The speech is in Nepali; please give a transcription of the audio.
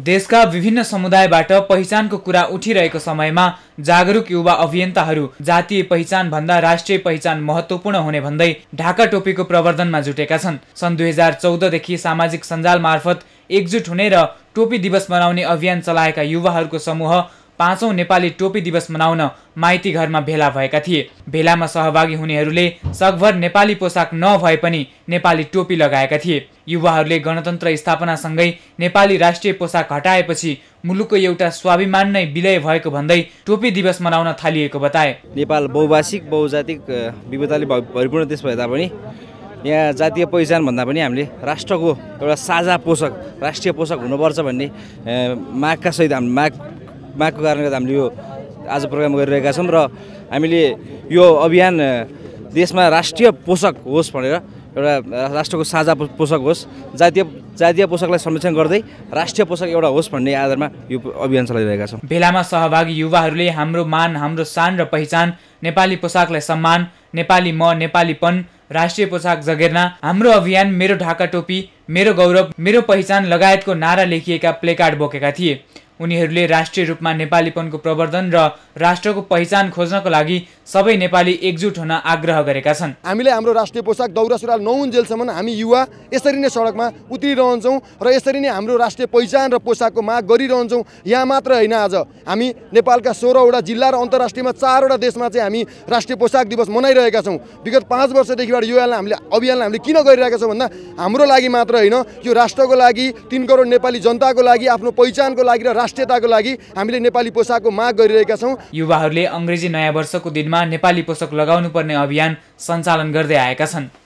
देशका विभिन्न समुदायबाट पहिचानको कुरा उठिरहेको समयमा जागरुक युवा अभियन्ताहरू जातीय पहिचान भन्दा राष्ट्रिय पहिचान महत्त्वपूर्ण हुने भन्दै ढाका टोपीको प्रवर्धनमा जुटेका छन्। सन् दुई हजार चौधदेखि सामाजिक सञ्जाल मार्फत एकजुट हुने र टोपी दिवस मनाउने अभियान चलाएका युवाहरूको समूह पाँचौँ नेपाली टोपी दिवस मनाउन माइती घरमा भेला भएका थिए। भेलामा सहभागी हुनेहरूले सकभर नेपाली पोसाक नभए पनि नेपाली टोपी लगाएका थिए। युवाहरूले गणतन्त्र स्थापनासँगै नेपाली राष्ट्रिय पोसाक हटाएपछि मुलुकको एउटा स्वाभिमान नै विलय भएको भन्दै टोपी दिवस मनाउन थालिएको बताए। नेपाल बहुभाषिक बहुजातिक विविधताले भरिपूर्ण देश भए तापनि यहाँ जातीय पहिचान भन्दा पनि हामीले राष्ट्रको एउटा साझा पोसाक राष्ट्रिय पोसाक हुनुपर्छ भन्ने मागका सहित हामी माग मागको कारणले गर्दा हामीले यो आज प्रोग्राम गरिरहेका छौँ र हामीले यो अभियान देशमा राष्ट्रिय पोसाक होस् भनेर एउटा राष्ट्रको साझा पोसाक होस् जातीय जातीय पोसाकलाई संरक्षण गर्दै राष्ट्रिय पोसाक एउटा होस् भन्ने आधारमा यो अभियान चलाइरहेका छौँ। भेलामा सहभागी युवाहरूले हाम्रो मान हाम्रो सान र पहिचान नेपाली पोसाकलाई सम्मान नेपाली म नेपालीपन राष्ट्रिय पोसाक जगेर्ना हाम्रो अभियान मेरो ढाका टोपी मेरो गौरव मेरो पहिचान लगायतको नारा लेखिएका प्लेकार्ड बोकेका थिए। उनीहरूले राष्ट्रिय रूपमा नेपालीपनको प्रवर्धन र राष्ट्रको पहिचान खोज्नको लागि सबै नेपाली एकजुट हुन आग्रह गरेका छन्। हामीले हाम्रो राष्ट्रिय पोसाक दौरा सुरुवाल नहुन्जेलसम्म हामी युवा यसरी नै सडकमा उत्रिरहन्छौँ र यसरी नै हाम्रो राष्ट्रिय पहिचान र पोसाकको माग गरिरहन्छौँ। यहाँ मात्र होइन आज। हामी नेपालका सोह्रवटा जिल्ला र अन्तर्राष्ट्रियमा चारवटा देशमा चाहिँ हामी राष्ट्रिय पोसाक दिवस मनाइरहेका छौँ। विगत पाँच वर्षदेखिबाट यो हामीले अभियानलाई हामीले किन गरिरहेका छौँ भन्दा हाम्रो लागि मात्र होइन? यो राष्ट्रको लागि तिन करोड नेपाली जनताको लागि आफ्नो पहिचानको लागि र राष्ट्रियताको लागि हामीले नेपाली पोसाकको माग गरिरहेका छौँ। युवाहरूले अङ्ग्रेजी नयाँ वर्षको दिनमा नेपाली पोसाक लगाउनु पर्ने अभियान सञ्चालन गर्दै आएका छन्।